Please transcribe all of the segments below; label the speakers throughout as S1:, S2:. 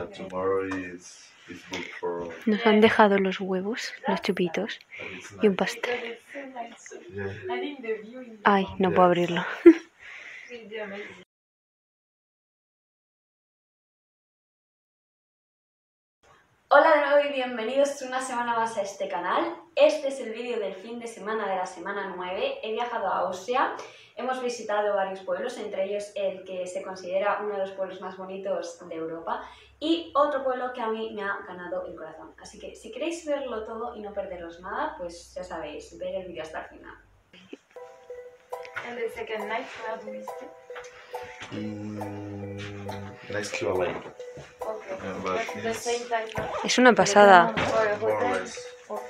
S1: but tomorrow is is booked for.
S2: Nos han dejado los huevos, los chupitos y un pastel.
S1: Yeah.
S2: Ay, no puedo abrirlo.
S3: Hola de nuevo y bienvenidos una semana más a este canal. Este es el vídeo del fin de semana de la semana 9. He viajado a Austria, hemos visitado varios pueblos, entre ellos el que se considera uno de los pueblos más bonitos de Europa y otro pueblo que a mí me ha ganado el corazón. Así que si queréis verlo todo y no perderos nada, pues ya sabéis, ver el vídeo hasta el final.
S4: And the second night, where do we stay?
S1: Mm, next
S2: Es una pasada.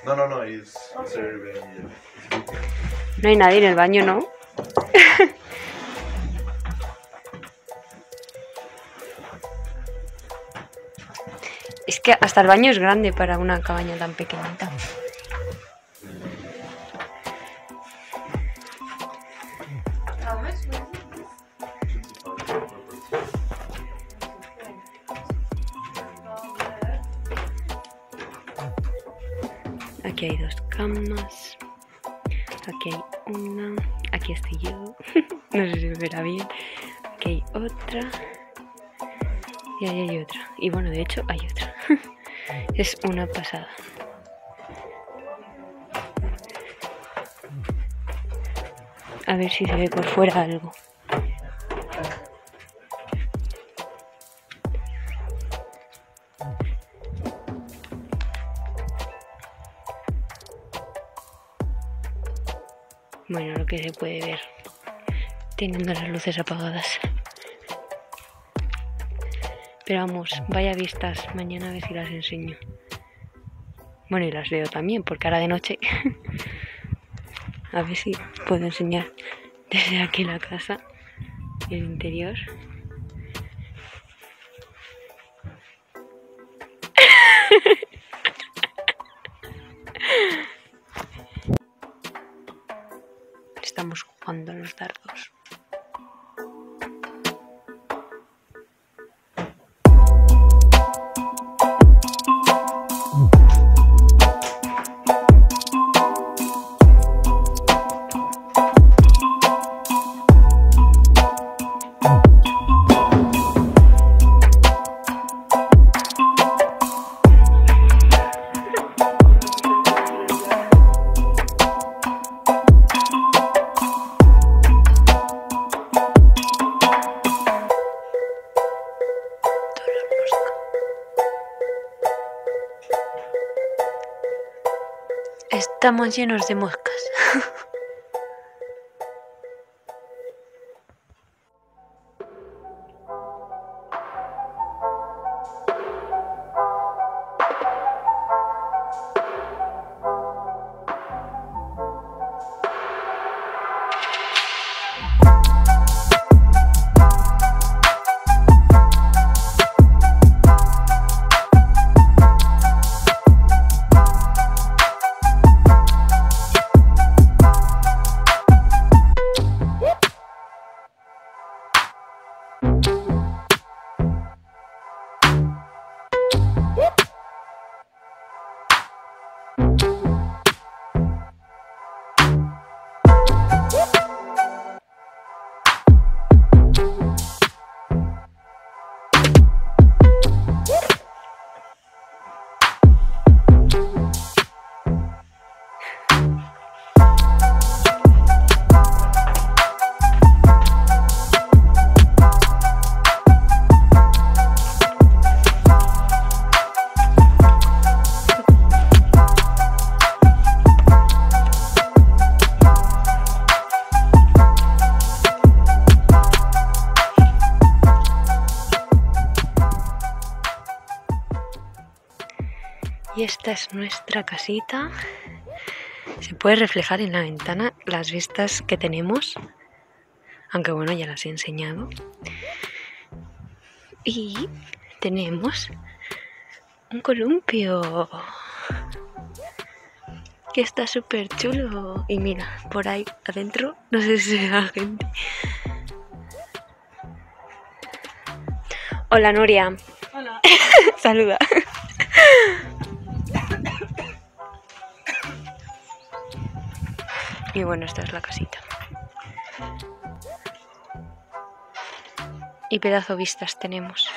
S1: No, no, no.
S2: No hay nadie en el baño, ¿no? Es que hasta el baño es grande para una cabaña tan pequeñita. Ver si se ve por fuera algo. Bueno, lo que se puede ver teniendo las luces apagadas. Pero vamos, vaya vistas. Mañana a ver si las enseño. Bueno, y las veo también, porque ahora de noche. a ver si puedo enseñar desde aquí la casa, el interior. Estamos llenos de moscas. nuestra casita. Se puede reflejar en la ventana las vistas que tenemos. Aunque bueno, ya las he enseñado. Y tenemos un columpio. Que está súper chulo. Y mira, por ahí adentro, no sé si se ve la gente. Hola Nuria.
S4: Hola.
S2: Saluda. Y bueno, esta es la casita. Y pedazo vistas tenemos.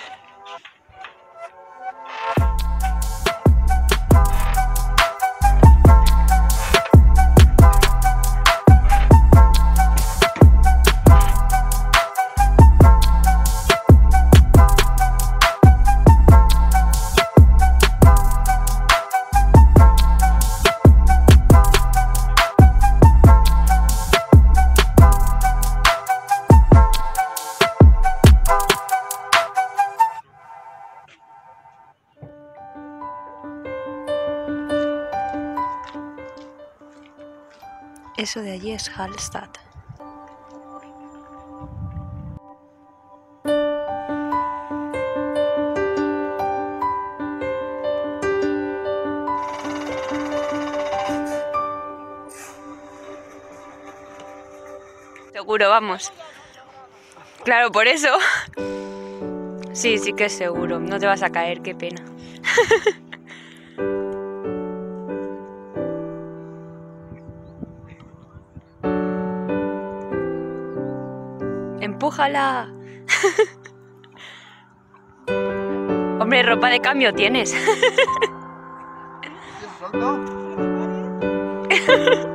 S2: Eso de allí es Hallstatt. Seguro, vamos. Claro, por eso. Sí, sí que es seguro. No te vas a caer, qué pena. ¡Empújala! Hombre, ropa de cambio tienes.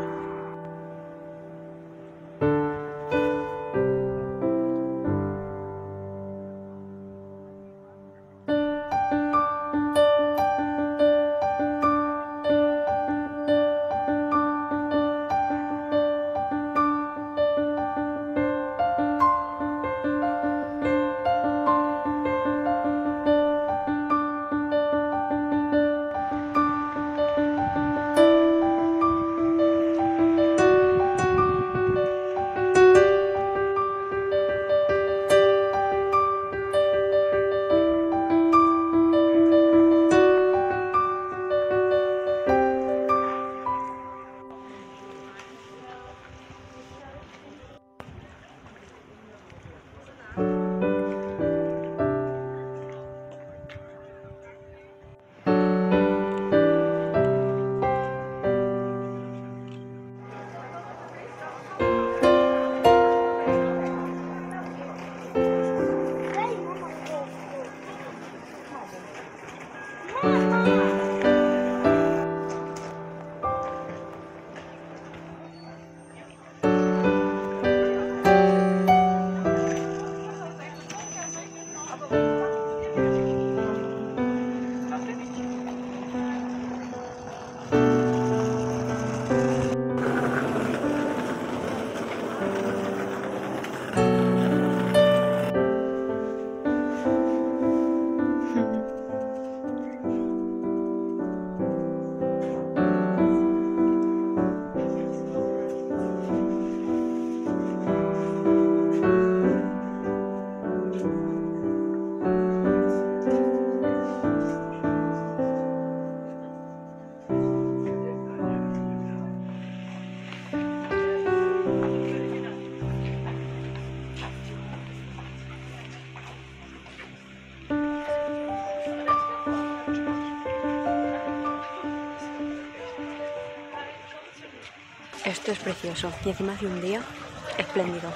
S2: Esto es precioso y encima hace un día espléndido.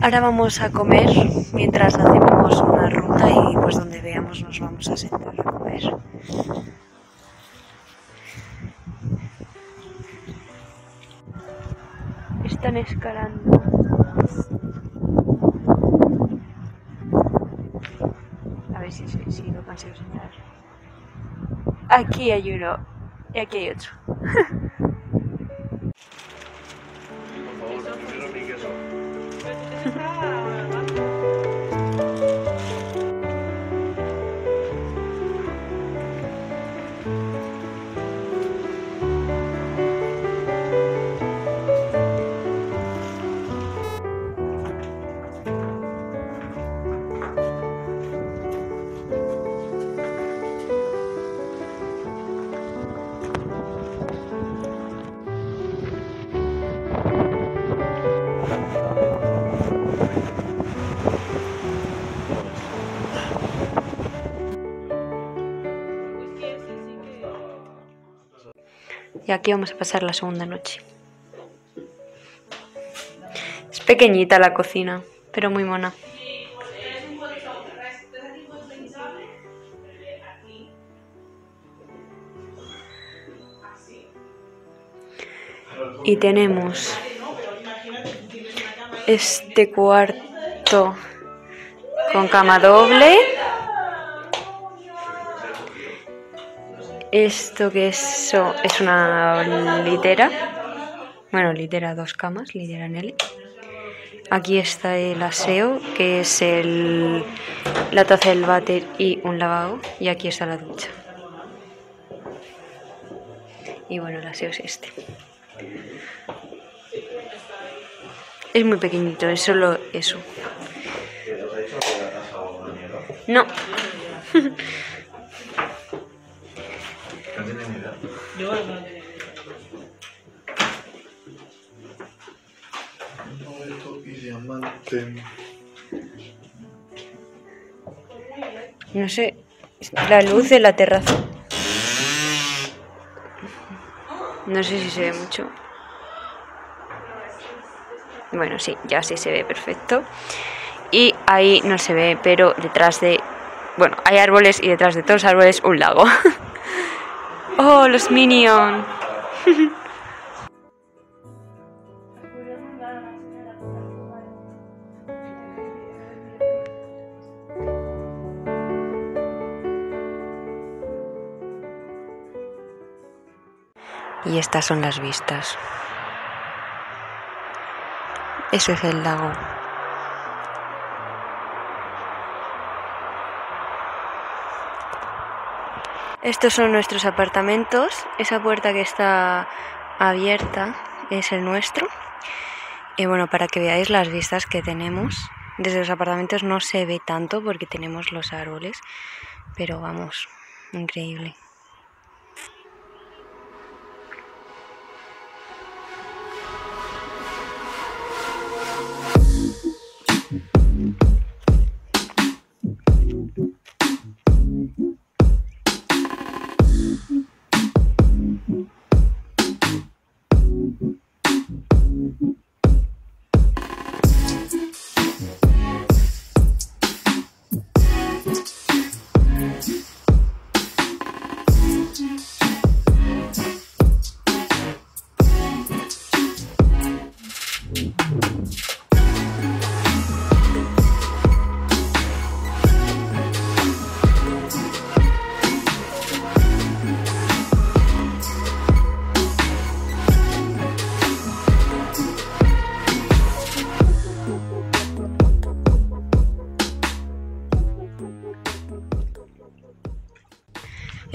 S2: Ahora vamos a comer mientras hacemos una ruta y pues donde veamos nos vamos a sentar a comer. Están escalando. A ver si, si, si lo consigo sentar. Aquí hay uno y aquí hay otro. Y aquí vamos a pasar la segunda noche. Es pequeñita la cocina, pero muy mona. Y tenemos este cuarto con cama doble. Esto que es, es una litera. Bueno, litera, dos camas, litera Nelly. Aquí está el aseo, que es el, la taza del váter y un lavabo. Y aquí está la ducha. Y bueno, el aseo es este. Es muy pequeñito, es solo eso.
S1: ¿Qué os ha dicho que la casa o una mierda?
S2: No,
S1: No tiene ni idea. Boleto y diamante.
S2: no sé. La luz de la terraza. No sé si se ve mucho. Bueno, sí, ya sí se ve perfecto. Y ahí no se ve, pero detrás de... Bueno, hay árboles y detrás de todos los árboles un lago. ¡Oh, los Minions! Y estas son las vistas. Ese es el lago. Estos son nuestros apartamentos. Esa puerta que está abierta es el nuestro. Y bueno, para que veáis las vistas que tenemos. Desde los apartamentos no se ve tanto porque tenemos los árboles. Pero vamos, increíble.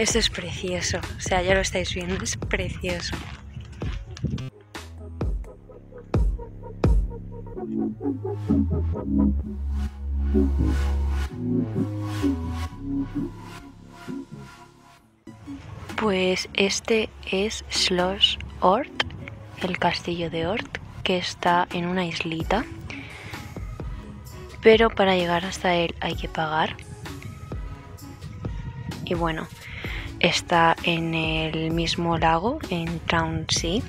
S2: Esto es precioso, o sea, ya lo estáis viendo, es precioso. Pues este es Schloss Ort, el castillo de Ort, que está en una islita. Pero para llegar hasta él hay que pagar. Y bueno, está en el mismo lago, en Sea.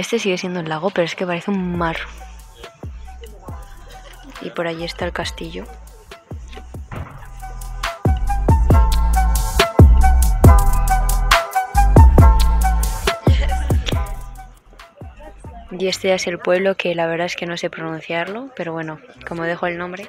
S2: Este sigue siendo un lago, pero es que parece un mar. Y por allí está el castillo. Y este es el pueblo que la verdad es que no sé pronunciarlo, pero bueno, como dejo el nombre.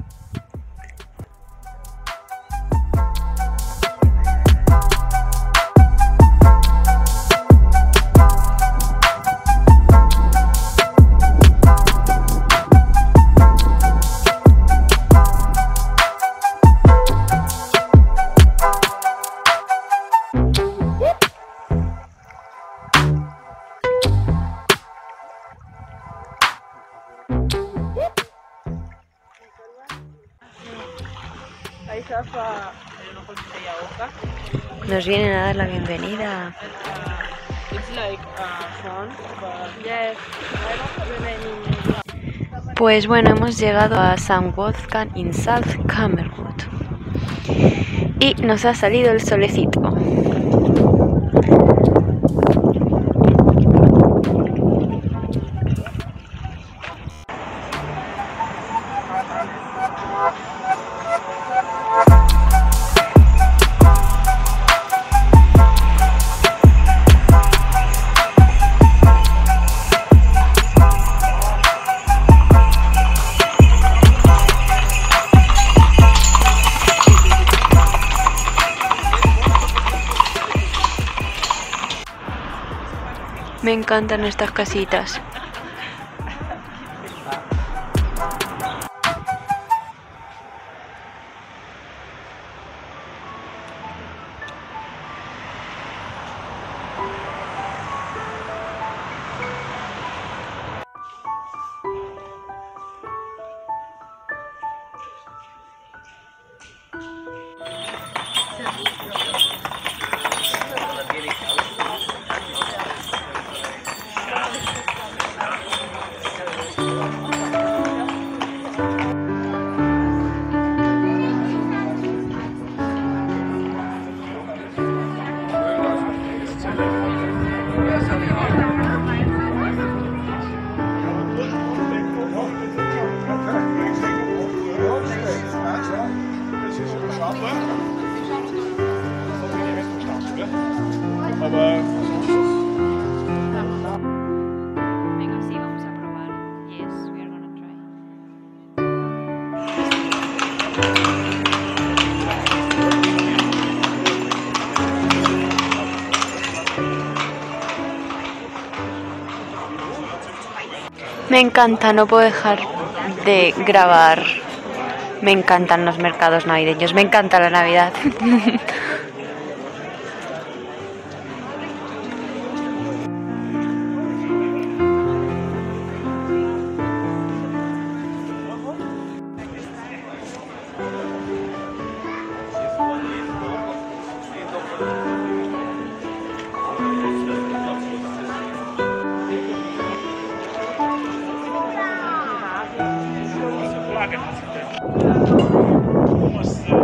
S2: Nos vienen a dar la bienvenida. Pues bueno, hemos llegado a San Wolfgang in South Camerwood. Y nos ha salido el solecito. Me encantan estas casitas. Me encanta, no puedo dejar de grabar. Me encantan los mercados navideños, me encanta la Navidad.
S1: Olmaz.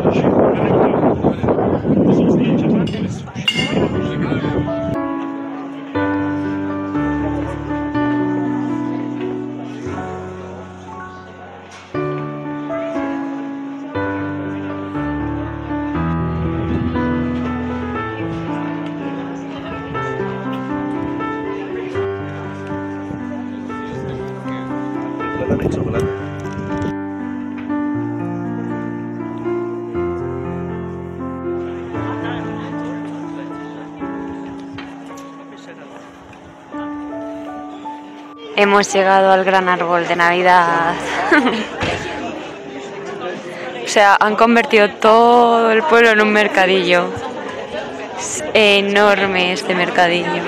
S2: Hemos llegado al gran árbol de Navidad. o sea, han convertido todo el pueblo en un mercadillo. Es enorme este mercadillo.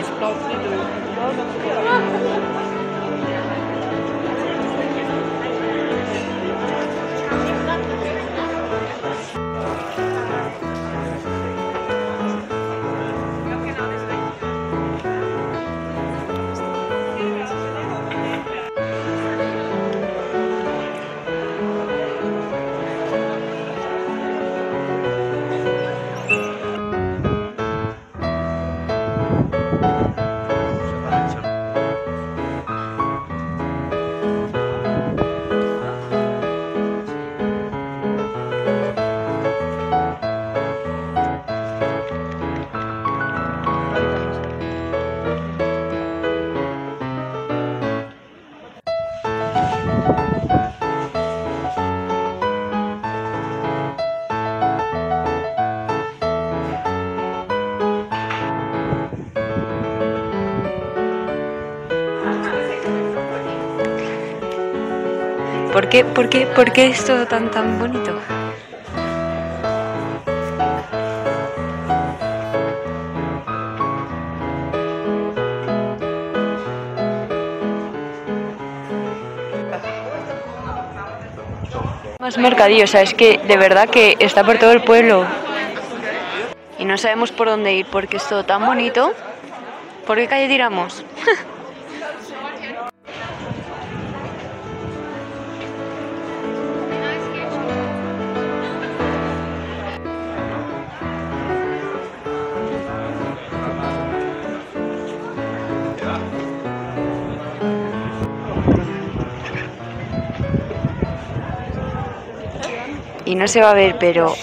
S2: ¿Por qué, por qué, por qué es todo tan tan bonito? Más mercadillo, o sea, es que de verdad que está por todo el pueblo. Y no sabemos por dónde ir porque es todo tan bonito. ¿Por qué calle tiramos? Y no se va a ver, pero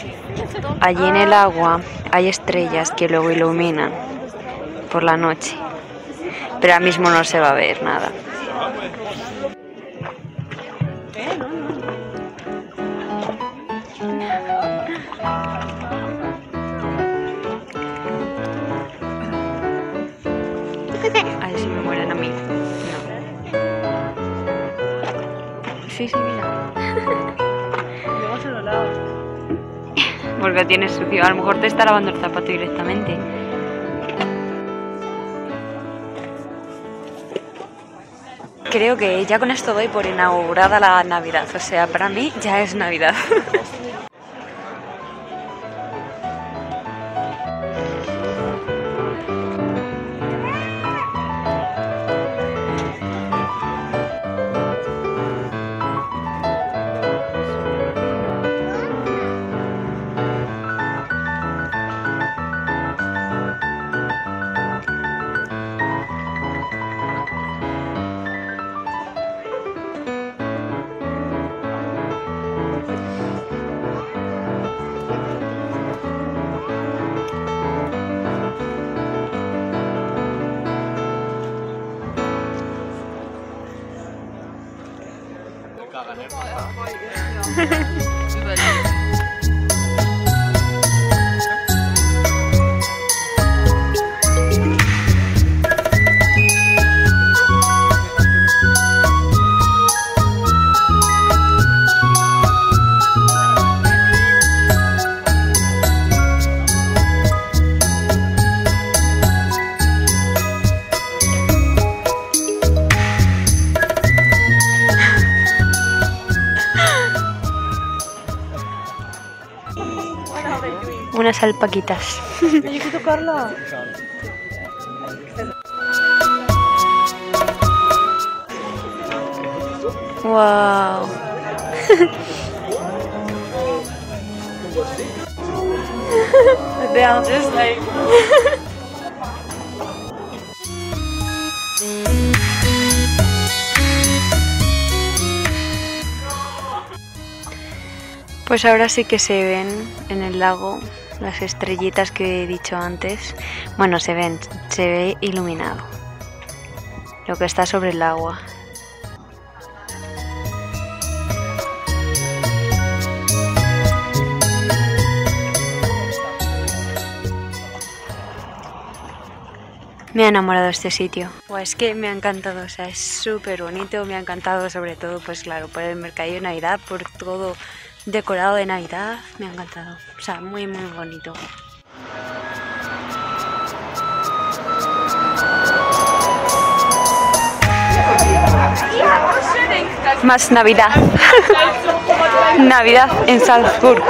S2: allí en el agua hay estrellas que luego iluminan por la noche. Pero ahora mismo no se va a ver nada. A ver si me mueren a mí. Sí, sí, mira.
S5: Se lo.
S2: Porque tienes sucio. A lo mejor te está lavando el zapato directamente. Creo que ya con esto doy por inaugurada la Navidad. O sea, para mí ya es Navidad. Unas alpaquitas. Wow.
S5: Just like.
S2: Pues ahora sí que se ven en el lago las estrellitas que he dicho antes. Bueno, se ven, se ve iluminado. Lo que está sobre el agua. Me ha enamorado este sitio. Pues que me ha encantado, o sea, es súper bonito, me ha encantado sobre todo, pues claro, por el mercadillo de Navidad, por todo decorado de Navidad, me ha encantado. O sea, muy, muy bonito. Más Navidad. Navidad en Salzburg.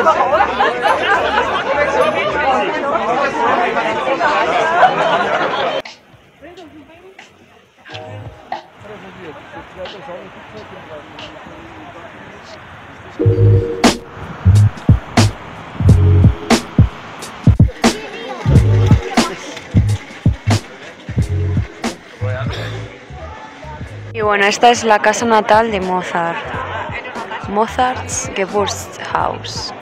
S2: Y bueno, esta es la casa natal de Mozart. Mozart's Geburtshaus.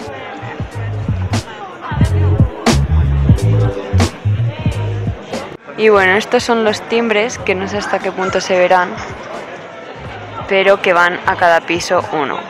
S2: Y bueno, estos son los timbres que no sé hasta qué punto se verán, pero que van a cada piso uno.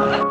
S5: 아